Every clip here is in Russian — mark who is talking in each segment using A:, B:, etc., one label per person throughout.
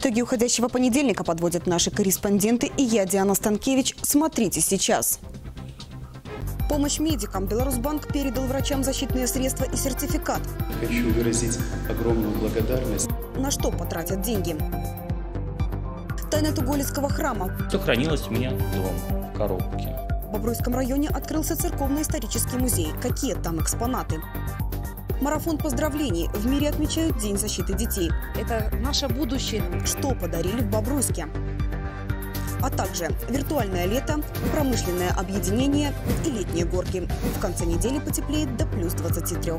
A: Итоги уходящего понедельника подводят наши корреспонденты и я, Диана Станкевич. Смотрите сейчас. Помощь медикам. Беларусьбанк передал врачам защитные средства и сертификат.
B: Хочу выразить огромную благодарность.
A: На что потратят деньги? Тайна Туголицкого храма.
C: Все хранилось у меня дома, в коробке.
A: В Бобруйском районе открылся церковно-исторический музей. Какие там экспонаты? Марафон поздравлений. В мире отмечают День защиты детей.
D: Это наше будущее.
A: Что подарили в Бобруйске? А также виртуальное лето, промышленное объединение и летние горки. В конце недели потеплеет до плюс 23.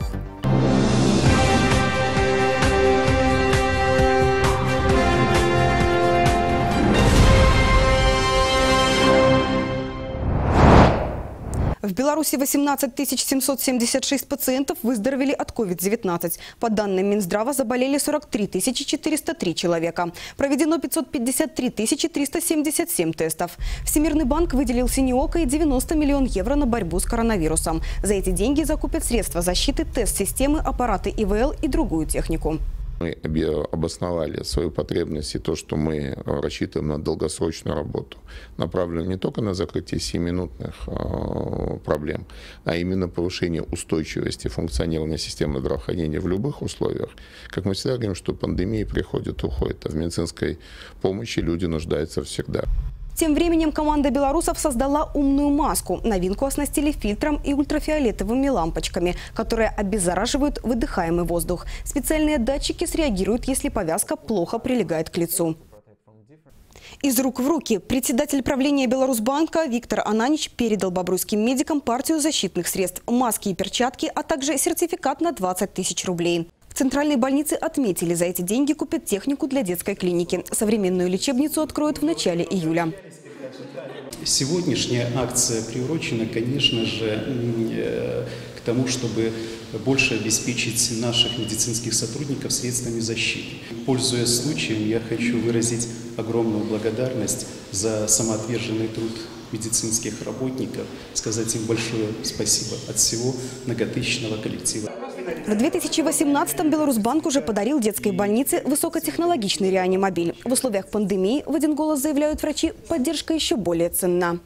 A: В Беларуси 18 776 пациентов выздоровели от COVID-19. По данным Минздрава, заболели 43 403 человека. Проведено 553 377 тестов. Всемирный банк выделил Синеоко и 90 миллион евро на борьбу с коронавирусом. За эти деньги закупят средства защиты, тест-системы, аппараты ИВЛ и другую технику.
E: Мы обосновали свою потребность и то, что мы рассчитываем на долгосрочную работу, направленную не только на закрытие 7-минутных э, проблем, а именно повышение устойчивости функционирования системы здравоохранения в любых условиях. Как мы всегда говорим, что пандемии приходят, уходят, а в медицинской помощи люди нуждаются всегда.
A: Тем временем команда белорусов создала умную маску. Новинку оснастили фильтром и ультрафиолетовыми лампочками, которые обеззараживают выдыхаемый воздух. Специальные датчики среагируют, если повязка плохо прилегает к лицу. Из рук в руки председатель правления Беларусьбанка Виктор Ананич передал бобруйским медикам партию защитных средств, маски и перчатки, а также сертификат на 20 тысяч рублей. В центральной больнице отметили, за эти деньги купят технику для детской клиники. Современную лечебницу откроют в начале июля.
B: Сегодняшняя акция приурочена, конечно же, э, к тому, чтобы больше обеспечить наших медицинских сотрудников средствами защиты. Пользуясь случаем, я хочу выразить огромную благодарность за самоотверженный труд медицинских работников, сказать им большое спасибо от всего многотысячного коллектива.
A: В 2018-м Беларусьбанк уже подарил детской больнице высокотехнологичный реанимобиль. В условиях пандемии, в один голос заявляют врачи, поддержка еще более ценна.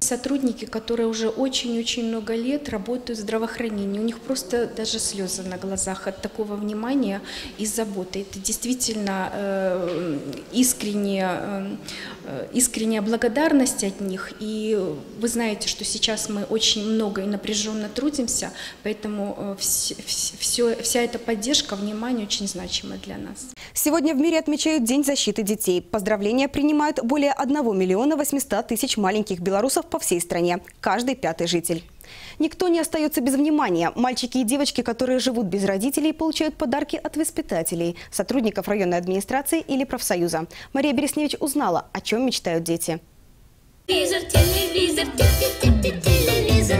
F: Сотрудники, которые уже очень-очень много лет работают в здравоохранении, у них просто даже слезы на глазах от такого внимания и заботы. Это действительно э, искренняя, э, искренняя благодарность от них. И вы знаете, что сейчас мы очень много и напряженно трудимся, поэтому э, все, все, вся эта поддержка, внимание очень значима для нас.
A: Сегодня в мире отмечают День защиты детей. Поздравления принимают более 1 миллиона 800 тысяч маленьких белорусов по всей стране. Каждый пятый житель. Никто не остается без внимания. Мальчики и девочки, которые живут без родителей, получают подарки от воспитателей, сотрудников районной администрации или профсоюза. Мария Бересневич узнала, о чем мечтают дети. Телевизор, телевизор,
G: телевизор.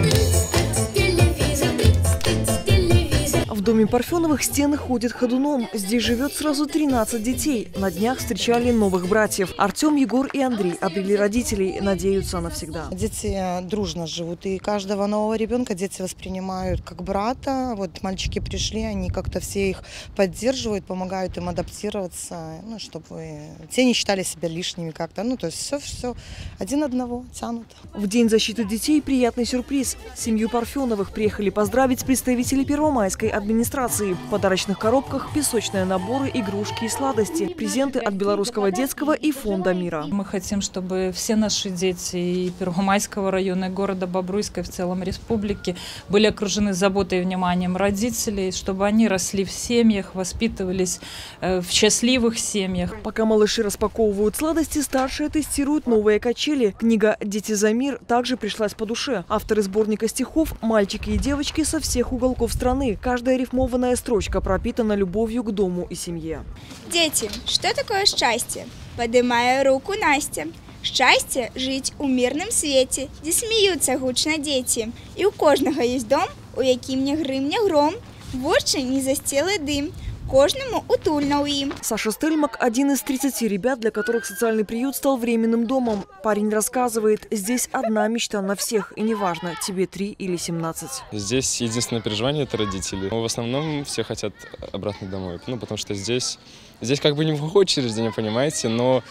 G: Доме Парфеновых стены ходят ходуном. Здесь живет сразу 13 детей. На днях встречали новых братьев. Артем, Егор и Андрей обрели родителей, надеются навсегда.
H: Дети дружно живут. И каждого нового ребенка дети воспринимают как брата. Вот мальчики пришли, они как-то все их поддерживают, помогают им адаптироваться, ну, чтобы те не считали себя лишними как-то. Ну, то есть все-все один одного тянут.
G: В День защиты детей приятный сюрприз. Семью Парфеновых приехали поздравить представители Первомайской администрации администрации. В подарочных коробках песочные наборы, игрушки и сладости. Презенты от Белорусского детского и Фонда мира.
I: Мы хотим, чтобы все наши дети и Первомайского района, и города Бобруйска, и в целом республики были окружены заботой и вниманием родителей, чтобы они росли в семьях, воспитывались э, в счастливых семьях.
G: Пока малыши распаковывают сладости, старшие тестируют новые качели. Книга «Дети за мир» также пришлась по душе. Авторы сборника стихов – мальчики и девочки со всех уголков страны. Каждая рифмованная строчка пропитана любовью к дому и семье.
J: Дети, что такое счастье? Поднимая руку Настя. Счастье – жить у мирном свете, где смеются гучно дети. И у каждого есть дом, у яким не грым, не гром, вочы не застелы дым. Кожному утульно у им.
G: Саша Стельмак – один из 30 ребят, для которых социальный приют стал временным домом. Парень рассказывает, здесь одна мечта на всех, и неважно, тебе 3 или 17.
K: Здесь единственное переживание – это родители. Но в основном все хотят обратно домой, ну, потому что здесь, здесь как бы не в очереди, понимаете, но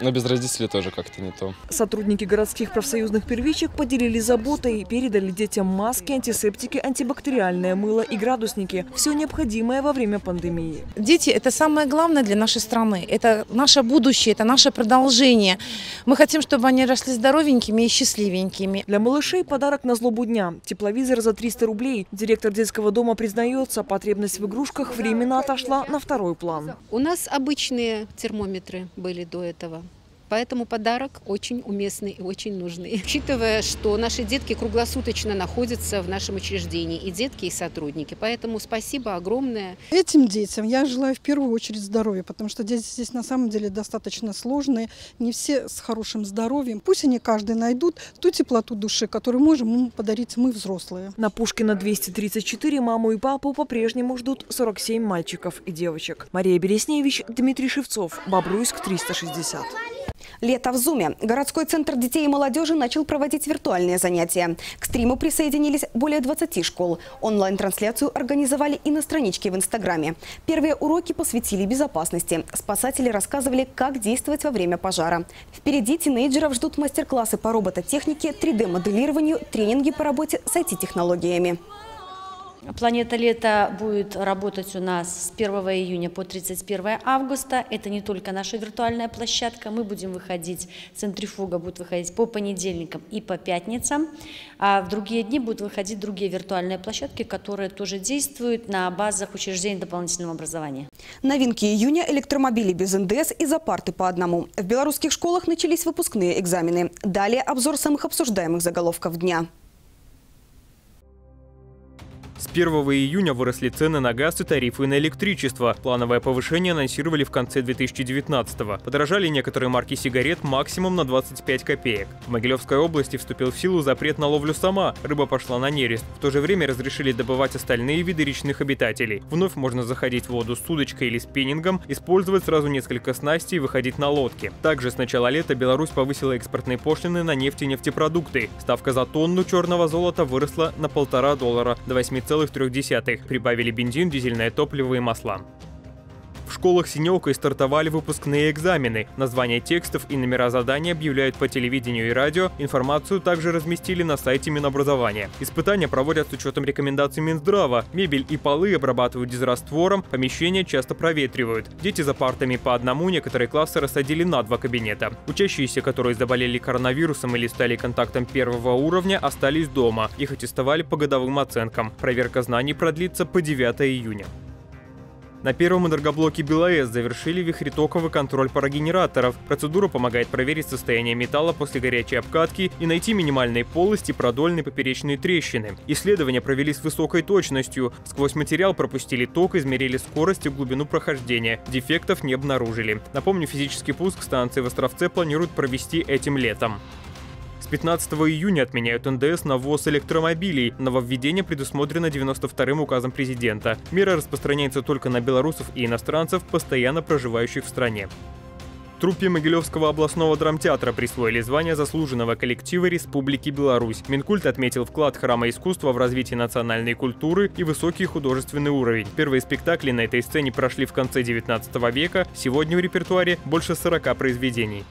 K: но без родителей тоже как-то не то.
G: Сотрудники городских профсоюзных первичек поделились заботой и передали детям маски, антисептики, антибактериальное мыло и градусники. Все необходимое во время пандемии.
D: Дети – это самое главное для нашей страны. Это наше будущее, это наше продолжение. Мы хотим, чтобы они росли здоровенькими и счастливенькими.
G: Для малышей подарок на злобу дня. Тепловизор за 300 рублей. Директор детского дома признается, потребность в игрушках временно отошла на второй план.
L: У нас обычные термометры были до этого. Поэтому подарок очень уместный и очень нужный. Учитывая, что наши детки круглосуточно находятся в нашем учреждении, и детки, и сотрудники. Поэтому спасибо огромное.
M: Этим детям я желаю в первую очередь здоровья, потому что дети здесь на самом деле достаточно сложные, не все с хорошим здоровьем. Пусть они каждый найдут ту теплоту души, которую можем им подарить мы, взрослые.
G: На Пушкина 234 маму и папу по-прежнему ждут 47 мальчиков и девочек. Мария Бересневич, Дмитрий Шевцов, Бобруйск 360.
A: Лето в Зуме. Городской центр детей и молодежи начал проводить виртуальные занятия. К стриму присоединились более 20 школ. Онлайн-трансляцию организовали и на страничке в Инстаграме. Первые уроки посвятили безопасности. Спасатели рассказывали, как действовать во время пожара. Впереди тинейджеров ждут мастер-классы по робототехнике, 3D-моделированию, тренинги по работе с IT-технологиями.
N: Планета лета будет работать у нас с 1 июня по 31 августа. Это не только наша виртуальная площадка. Мы будем выходить, центрифуга будет выходить по понедельникам и по пятницам. А в другие дни будут выходить другие виртуальные площадки, которые тоже действуют на базах учреждений дополнительного образования.
A: Новинки июня – электромобили без НДС и за парты по одному. В белорусских школах начались выпускные экзамены. Далее обзор самых обсуждаемых заголовков дня.
O: С 1 июня выросли цены на газ и тарифы на электричество. Плановое повышение анонсировали в конце 2019-го. Подорожали некоторые марки сигарет максимум на 25 копеек. В Могилевской области вступил в силу запрет на ловлю сама. Рыба пошла на нерест. В то же время разрешили добывать остальные виды речных обитателей. Вновь можно заходить в воду с удочкой или спиннингом, использовать сразу несколько снастей и выходить на лодке. Также с начала лета Беларусь повысила экспортные пошлины на нефть и нефтепродукты. Ставка за тонну черного золота выросла на полтора доллара до 8 2,3. Прибавили бензин, дизельное топливо и масла. В школах Синевкой стартовали выпускные экзамены. Названия текстов и номера заданий объявляют по телевидению и радио. Информацию также разместили на сайте Минобразования. Испытания проводят с учетом рекомендаций Минздрава. Мебель и полы обрабатывают дизраствором, помещения часто проветривают. Дети за партами по одному, некоторые классы рассадили на два кабинета. Учащиеся, которые заболели коронавирусом или стали контактом первого уровня, остались дома. Их аттестовали по годовым оценкам. Проверка знаний продлится по 9 июня. На первом энергоблоке БелАЭС завершили вихритоковый контроль парогенераторов. Процедура помогает проверить состояние металла после горячей обкатки и найти минимальные полости, продольные поперечные трещины. Исследования провели с высокой точностью. Сквозь материал пропустили ток, измерили скорость и глубину прохождения. Дефектов не обнаружили. Напомню, физический пуск станции в Островце планируют провести этим летом. С 15 июня отменяют НДС на ввоз электромобилей. Нововведение предусмотрено 92-м указом президента. Мера распространяется только на белорусов и иностранцев, постоянно проживающих в стране. Труппе Могилевского областного драмтеатра присвоили звание заслуженного коллектива Республики Беларусь. Минкульт отметил вклад храма искусства в развитие национальной культуры и высокий художественный уровень. Первые спектакли на этой сцене прошли в конце 19 века. Сегодня в репертуаре больше 40 произведений.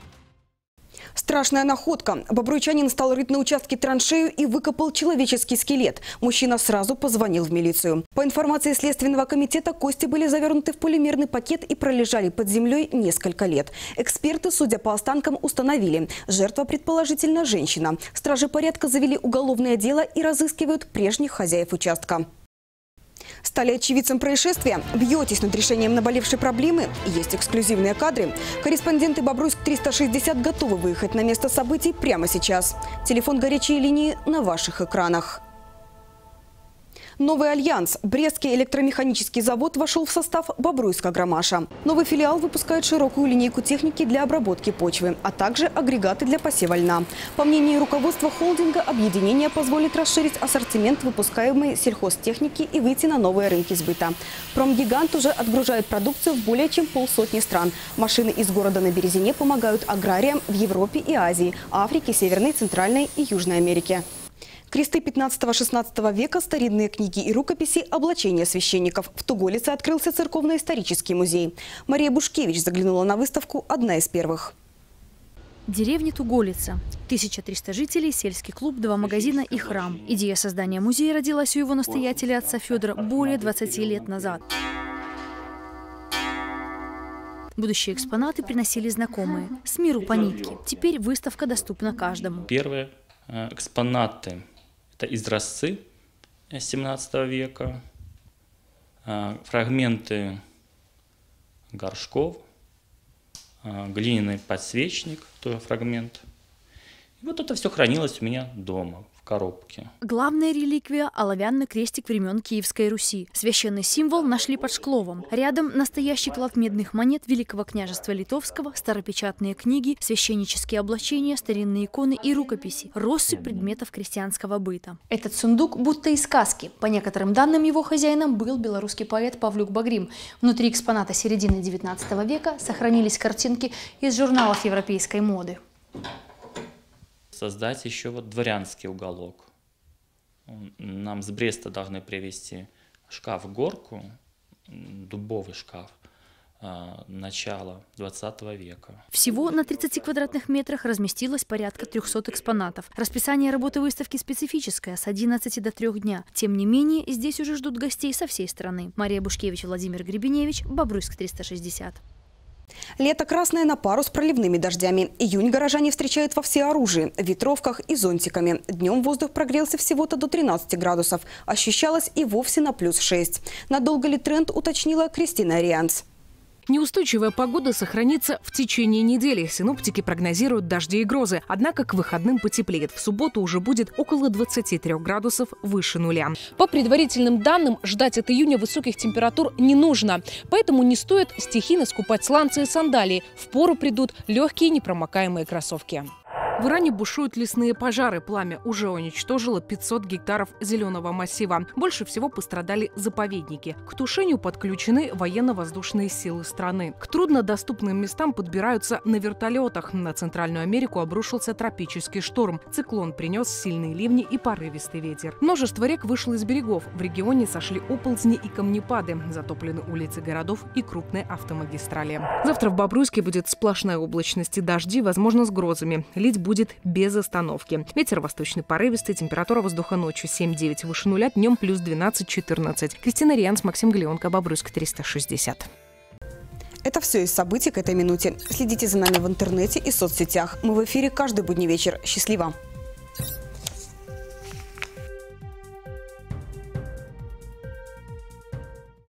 A: Страшная находка. Бобруйчанин стал рыть на участке траншею и выкопал человеческий скелет. Мужчина сразу позвонил в милицию. По информации Следственного комитета, кости были завернуты в полимерный пакет и пролежали под землей несколько лет. Эксперты, судя по останкам, установили. Жертва предположительно женщина. Стражи порядка завели уголовное дело и разыскивают прежних хозяев участка. Стали очевидцем происшествия? Бьетесь над решением наболевшей проблемы? Есть эксклюзивные кадры. Корреспонденты Бобруйск 360 готовы выехать на место событий прямо сейчас. Телефон горячей линии на ваших экранах. Новый альянс. Брестский электромеханический завод вошел в состав Бобруйска Громаша. Новый филиал выпускает широкую линейку техники для обработки почвы, а также агрегаты для посева льна. По мнению руководства холдинга, объединение позволит расширить ассортимент выпускаемой сельхозтехники и выйти на новые рынки сбыта. Промгигант уже отгружает продукцию в более чем полсотни стран. Машины из города на Березине помогают аграриям в Европе и Азии, Африке, Северной, Центральной и Южной Америке. Кресты 15-16 века, старинные книги и рукописи, облачения священников. В Туголице открылся церковно-исторический музей. Мария Бушкевич заглянула на выставку «Одна из первых».
P: Деревня Туголица. 1300 жителей, сельский клуб, два магазина и храм. Идея создания музея родилась у его настоятеля отца Федора более 20 лет назад. Будущие экспонаты приносили знакомые. С миру по нитке. Теперь выставка доступна каждому.
C: Первые э, экспонаты это изразцы 17 века, а, фрагменты горшков, а, глиняный подсвечник, тоже фрагмент. И вот это все хранилось у меня дома коробке.
P: Главная реликвия – оловянный крестик времен Киевской Руси. Священный символ нашли под Шкловом. Рядом настоящий клад медных монет Великого княжества Литовского, старопечатные книги, священнические облачения, старинные иконы и рукописи, россыпь предметов крестьянского быта. Этот сундук будто из сказки. По некоторым данным, его хозяином был белорусский поэт Павлюк Багрим. Внутри экспоната середины XIX века сохранились картинки из журналов европейской моды
C: создать еще вот дворянский уголок. Нам с Бреста должны привезти шкаф-горку, дубовый шкаф, а, начала 20 века.
P: Всего на 30 квадратных метрах разместилось порядка 300 экспонатов. Расписание работы выставки специфическое, с 11 до 3 дня. Тем не менее, здесь уже ждут гостей со всей страны. Мария Бушкевич, Владимир Гребеневич, Бобруйск, 360.
A: Лето красное на пару с проливными дождями. Июнь горожане встречают во всеоружии, ветровках и зонтиками. Днем воздух прогрелся всего-то до 13 градусов. Ощущалось и вовсе на плюс 6. Надолго ли тренд, уточнила Кристина Рианс.
Q: Неустойчивая погода сохранится в течение недели. Синоптики прогнозируют дожди и грозы. Однако к выходным потеплеет. В субботу уже будет около 23 градусов выше нуля. По предварительным данным, ждать от июня высоких температур не нужно. Поэтому не стоит стихийно скупать сланцы и сандалии. В пору придут легкие непромокаемые кроссовки. В Иране бушуют лесные пожары. Пламя уже уничтожило 500 гектаров зеленого массива. Больше всего пострадали заповедники. К тушению подключены военно-воздушные силы страны. К труднодоступным местам подбираются на вертолетах. На Центральную Америку обрушился тропический шторм. Циклон принес сильные ливни и порывистый ветер. Множество рек вышло из берегов. В регионе сошли оползни и камнепады. Затоплены улицы городов и крупные автомагистрали. Завтра в Бобруйске будет сплошная облачность и дожди, возможно, с грозами. Лить будет без остановки. Ветер восточный порывистый, температура воздуха ночью 7-9 выше нуля, днем плюс 12-14. Кристина Рианс, Максим Галеонко, Бобруйск, 360.
A: Это все из событий к этой минуте. Следите за нами в интернете и соцсетях. Мы в эфире каждый будний вечер. Счастливо!